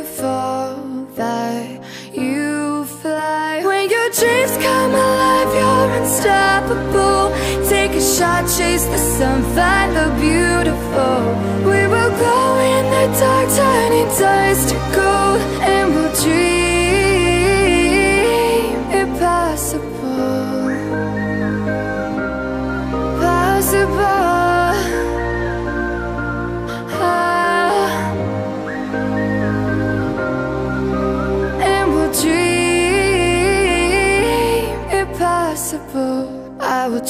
you fall that you fly. When your dreams come alive, you're unstoppable. Take a shot, chase the sun, find the beautiful. We will glow in the dark, turning dust to gold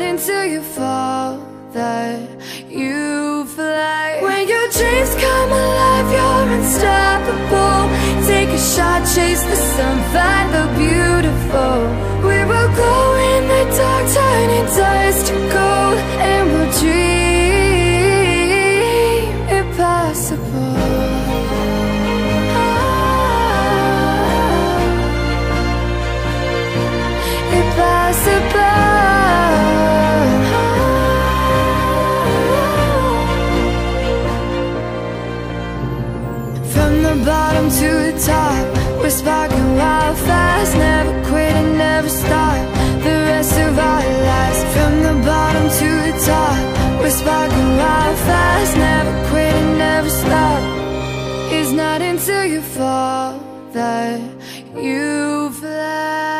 Until you fall that you fly. When your dreams come alive, you fall that you fly.